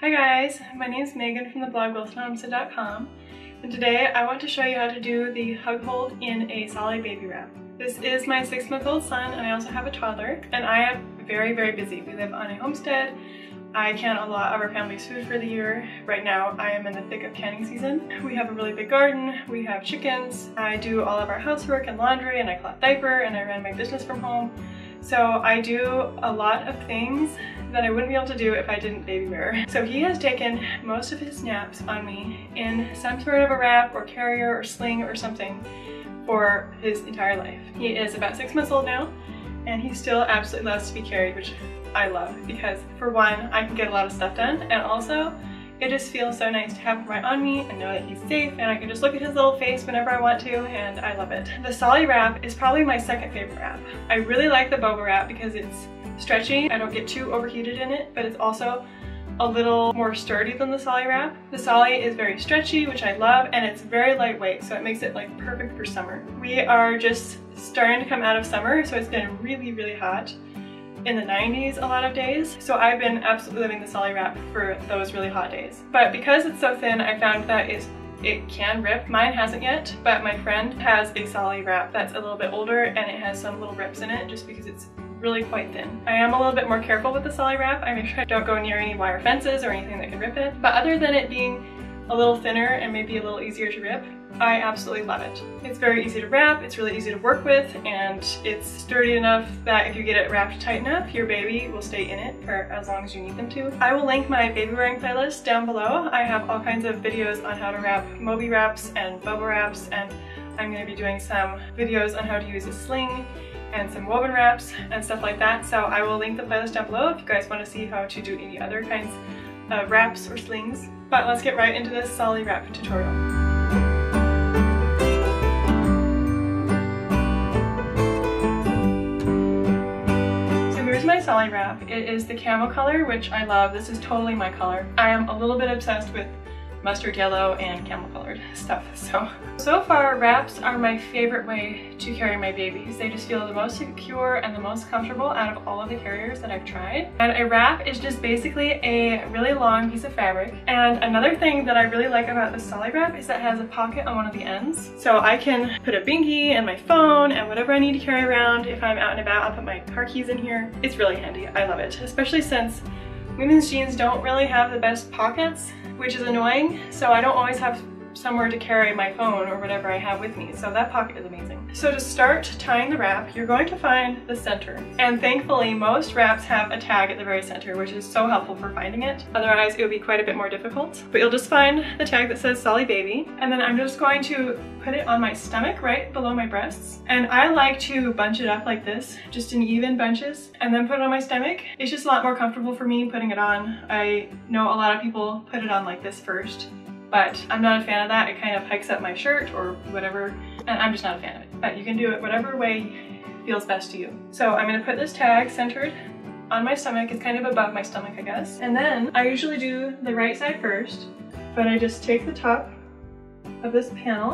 Hi guys, my name is Megan from the blog WilsonHomestead.com and today I want to show you how to do the hug hold in a Solly Baby wrap. This is my six month old son and I also have a toddler and I am very very busy. We live on a homestead. I can a lot of our family's food for the year. Right now I am in the thick of canning season. We have a really big garden, we have chickens, I do all of our housework and laundry and I cloth diaper and I run my business from home. So I do a lot of things that I wouldn't be able to do if I didn't baby wear. So he has taken most of his naps on me in some sort of a wrap or carrier or sling or something for his entire life. He is about six months old now and he still absolutely loves to be carried, which I love because for one, I can get a lot of stuff done and also it just feels so nice to have him right on me and know that he's safe and I can just look at his little face whenever I want to and I love it. The Solly wrap is probably my second favorite wrap. I really like the Boba wrap because it's stretchy. I don't get too overheated in it, but it's also a little more sturdy than the Solly wrap. The Solly is very stretchy, which I love, and it's very lightweight, so it makes it like perfect for summer. We are just starting to come out of summer, so it's been really, really hot in the 90s a lot of days. So I've been absolutely living the Solly wrap for those really hot days. But because it's so thin, I found that it's it can rip. Mine hasn't yet, but my friend has a Solly wrap that's a little bit older and it has some little rips in it just because it's really quite thin. I am a little bit more careful with the Solly wrap. I make sure I don't go near any wire fences or anything that can rip it. But other than it being a little thinner and maybe a little easier to rip, I absolutely love it. It's very easy to wrap, it's really easy to work with, and it's sturdy enough that if you get it wrapped tight enough, your baby will stay in it for as long as you need them to. I will link my baby wearing playlist down below. I have all kinds of videos on how to wrap Moby wraps and Boba wraps, and I'm going to be doing some videos on how to use a sling and some woven wraps and stuff like that. So I will link the playlist down below if you guys want to see how to do any other kinds of wraps or slings. But let's get right into this Solly wrap tutorial. My Solly wrap. It is the camel color, which I love. This is totally my color. I am a little bit obsessed with mustard yellow and camel colored stuff. So, so far wraps are my favorite way to carry my babies. They just feel the most secure and the most comfortable out of all of the carriers that I've tried. And a wrap is just basically a really long piece of fabric. And another thing that I really like about the Solly wrap is that it has a pocket on one of the ends. So I can put a binky and my phone and whatever I need to carry around. If I'm out and about, I'll put my car keys in here. It's really handy. I love it, especially since women's jeans don't really have the best pockets which is annoying. So I don't always have somewhere to carry my phone or whatever I have with me. So that pocket is amazing. So to start tying the wrap, you're going to find the center. And thankfully, most wraps have a tag at the very center, which is so helpful for finding it. Otherwise, it would be quite a bit more difficult. But you'll just find the tag that says Solly Baby. And then I'm just going to put it on my stomach right below my breasts. And I like to bunch it up like this, just in even bunches, and then put it on my stomach. It's just a lot more comfortable for me putting it on. I know a lot of people put it on like this first but I'm not a fan of that. It kind of hikes up my shirt or whatever, and I'm just not a fan of it. But you can do it whatever way feels best to you. So I'm gonna put this tag centered on my stomach. It's kind of above my stomach, I guess. And then I usually do the right side first, but I just take the top of this panel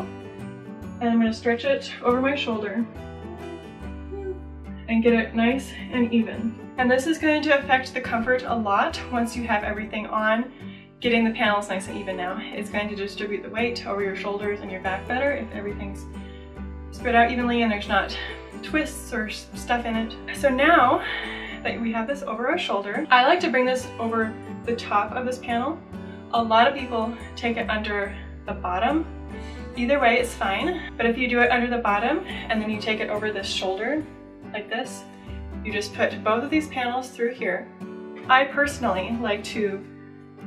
and I'm gonna stretch it over my shoulder and get it nice and even. And this is going to affect the comfort a lot once you have everything on getting the panels nice and even now. It's going to distribute the weight over your shoulders and your back better if everything's spread out evenly and there's not twists or stuff in it. So now that we have this over our shoulder, I like to bring this over the top of this panel. A lot of people take it under the bottom. Either way it's fine, but if you do it under the bottom and then you take it over this shoulder like this, you just put both of these panels through here. I personally like to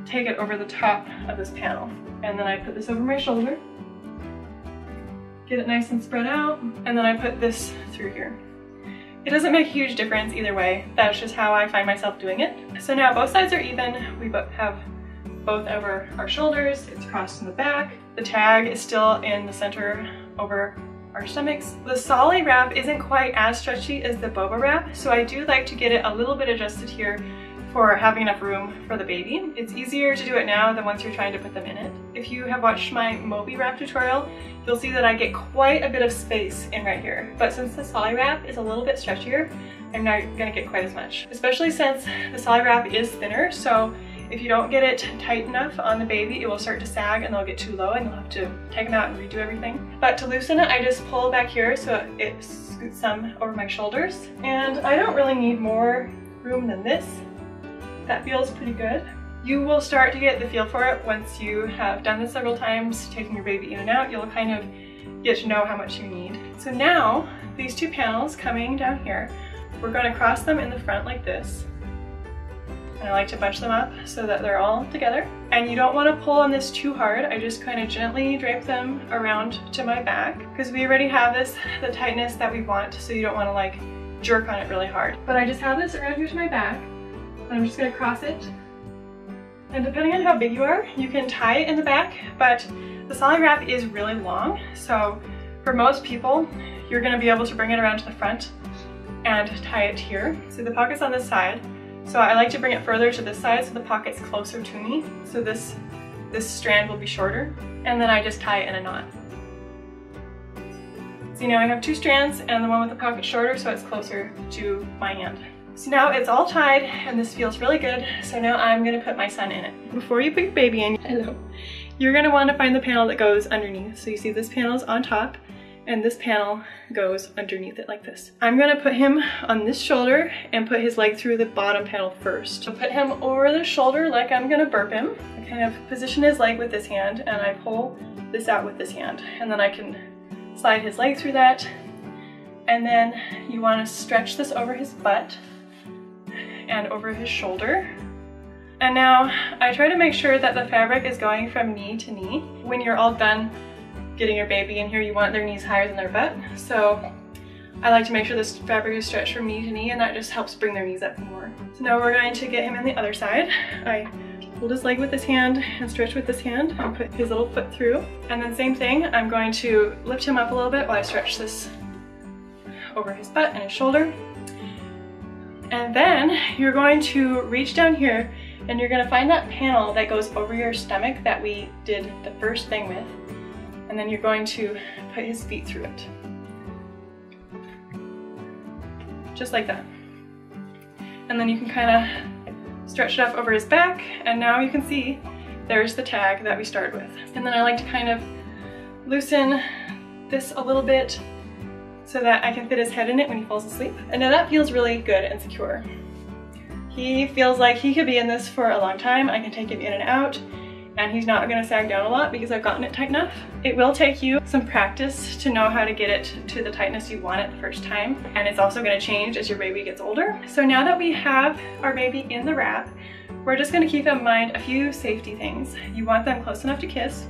take it over the top of this panel. And then I put this over my shoulder, get it nice and spread out, and then I put this through here. It doesn't make a huge difference either way. That's just how I find myself doing it. So now both sides are even. We have both over our shoulders. It's crossed in the back. The tag is still in the center over our stomachs. The Solly wrap isn't quite as stretchy as the Boba wrap, so I do like to get it a little bit adjusted here for having enough room for the baby. It's easier to do it now than once you're trying to put them in it. If you have watched my Moby wrap tutorial, you'll see that I get quite a bit of space in right here. But since the Solly wrap is a little bit stretchier, I'm not gonna get quite as much. Especially since the Solly wrap is thinner, so if you don't get it tight enough on the baby, it will start to sag and they'll get too low and you'll have to take them out and redo everything. But to loosen it, I just pull back here so it scoots some over my shoulders. And I don't really need more room than this. That feels pretty good. You will start to get the feel for it once you have done this several times, taking your baby in and out. You'll kind of get to know how much you need. So now, these two panels coming down here, we're going to cross them in the front like this. And I like to bunch them up so that they're all together. And you don't want to pull on this too hard. I just kind of gently drape them around to my back because we already have this, the tightness that we want, so you don't want to like jerk on it really hard. But I just have this around here to my back. I'm just going to cross it. And depending on how big you are, you can tie it in the back, but the Solly wrap is really long. So for most people, you're going to be able to bring it around to the front and tie it here. So the pocket's on this side. So I like to bring it further to this side so the pocket's closer to me. So this, this strand will be shorter. And then I just tie it in a knot. So now I have two strands and the one with the pocket shorter so it's closer to my hand. So now it's all tied and this feels really good. So now I'm gonna put my son in it. Before you put your baby in, hello, you're gonna wanna find the panel that goes underneath. So you see this panel is on top and this panel goes underneath it like this. I'm gonna put him on this shoulder and put his leg through the bottom panel first. So put him over the shoulder like I'm gonna burp him. I kind of position his leg with this hand and I pull this out with this hand. And then I can slide his leg through that. And then you wanna stretch this over his butt and over his shoulder. And now I try to make sure that the fabric is going from knee to knee. When you're all done getting your baby in here, you want their knees higher than their butt. So I like to make sure this fabric is stretched from knee to knee and that just helps bring their knees up more. So now we're going to get him in the other side. I hold his leg with this hand and stretch with this hand and put his little foot through. And then same thing, I'm going to lift him up a little bit while I stretch this over his butt and his shoulder. And then you're going to reach down here and you're gonna find that panel that goes over your stomach that we did the first thing with and then you're going to put his feet through it. Just like that. And then you can kind of stretch it up over his back, and now you can see there's the tag that we started with. And then I like to kind of loosen this a little bit so that I can fit his head in it when he falls asleep. And now that feels really good and secure. He feels like he could be in this for a long time. I can take him in and out and he's not gonna sag down a lot because I've gotten it tight enough. It will take you some practice to know how to get it to the tightness you want it the first time. And it's also gonna change as your baby gets older. So now that we have our baby in the wrap, we're just gonna keep in mind a few safety things. You want them close enough to kiss.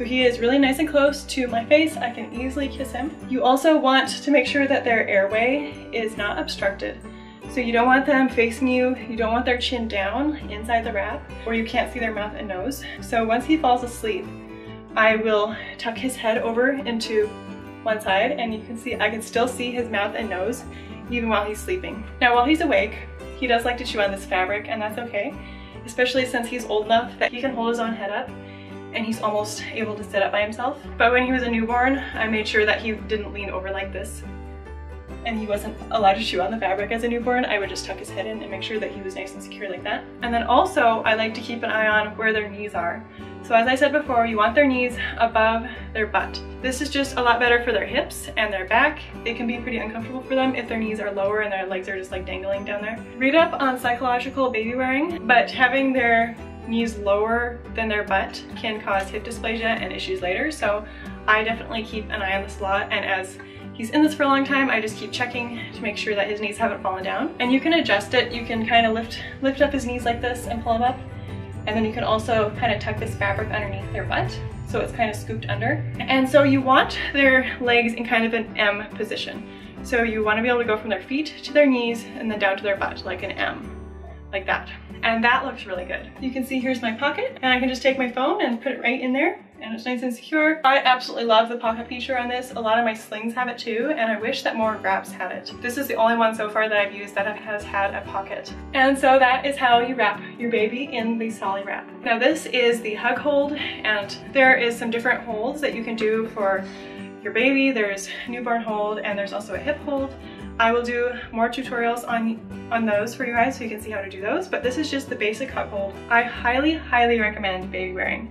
So he is really nice and close to my face. I can easily kiss him. You also want to make sure that their airway is not obstructed. So you don't want them facing you, you don't want their chin down inside the wrap, or you can't see their mouth and nose. So once he falls asleep, I will tuck his head over into one side and you can see, I can still see his mouth and nose even while he's sleeping. Now while he's awake, he does like to chew on this fabric and that's okay, especially since he's old enough that he can hold his own head up and he's almost able to sit up by himself. But when he was a newborn, I made sure that he didn't lean over like this and he wasn't allowed to chew on the fabric as a newborn, I would just tuck his head in and make sure that he was nice and secure like that. And then also, I like to keep an eye on where their knees are. So as I said before, you want their knees above their butt. This is just a lot better for their hips and their back. It can be pretty uncomfortable for them if their knees are lower and their legs are just like dangling down there. Read up on physiological baby wearing, but having their knees lower than their butt can cause hip dysplasia and issues later. So I definitely keep an eye on this a lot and as he's in this for a long time, I just keep checking to make sure that his knees haven't fallen down. And you can adjust it. You can kind of lift, lift up his knees like this and pull them up. And then you can also kind of tuck this fabric underneath their butt so it's kind of scooped under. And so you want their legs in kind of an M position. So you want to be able to go from their feet to their knees and then down to their butt like an M, like that. And that looks really good. You can see here's my pocket and I can just take my phone and put it right in there and it's nice and secure. I absolutely love the pocket feature on this. A lot of my slings have it too, and I wish that more wraps had it. This is the only one so far that I've used that has had a pocket. And so that is how you wrap your baby in the Solly wrap. Now this is the hug hold, and there is some different holds that you can do for your baby. There's newborn hold, and there's also a hip hold. I will do more tutorials on, on those for you guys so you can see how to do those, but this is just the basic hug hold. I highly, highly recommend baby wearing.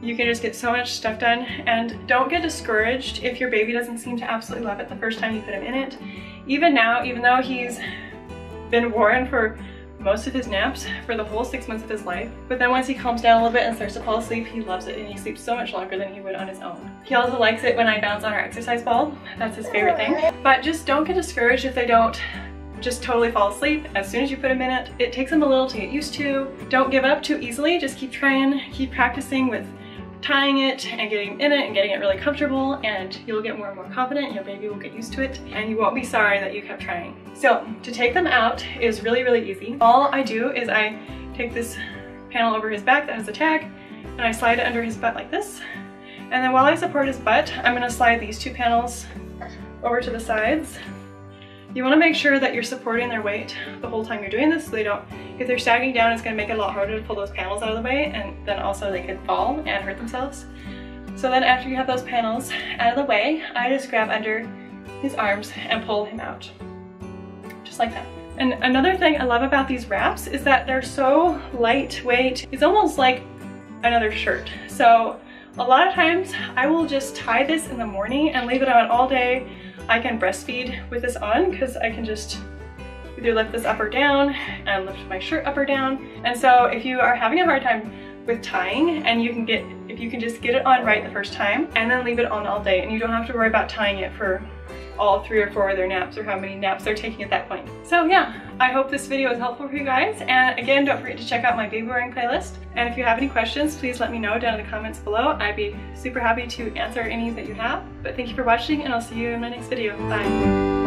You can just get so much stuff done and don't get discouraged if your baby doesn't seem to absolutely love it the first time you put him in it. Even now, even though he's been worn for most of his naps for the whole six months of his life. But then once he calms down a little bit and starts to fall asleep, he loves it and he sleeps so much longer than he would on his own. He also likes it when I bounce on our exercise ball. That's his favorite thing. But just don't get discouraged if they don't just totally fall asleep as soon as you put them in it. It takes them a little to get used to. Don't give up too easily. Just keep trying, keep practicing with tying it and getting in it and getting it really comfortable and you'll get more and more confident and your baby will get used to it and you won't be sorry that you kept trying. So to take them out is really, really easy. All I do is I take this panel over his back that has a tag and I slide it under his butt like this. And then while I support his butt, I'm gonna slide these two panels over to the sides you want to make sure that you're supporting their weight the whole time you're doing this so they don't, if they're sagging down, it's going to make it a lot harder to pull those panels out of the way and then also they could fall and hurt themselves. So then after you have those panels out of the way, I just grab under his arms and pull him out. Just like that. And another thing I love about these wraps is that they're so lightweight. It's almost like another shirt. So a lot of times I will just tie this in the morning and leave it on all day I can breastfeed with this on because I can just either lift this up or down and lift my shirt up or down. And so if you are having a hard time with tying and you can get, if you can just get it on right the first time and then leave it on all day and you don't have to worry about tying it for all three or four of their naps or how many naps they're taking at that point. So yeah, I hope this video was helpful for you guys. And again, don't forget to check out my baby wearing playlist. And if you have any questions, please let me know down in the comments below. I'd be super happy to answer any that you have. But thank you for watching and I'll see you in my next video. Bye.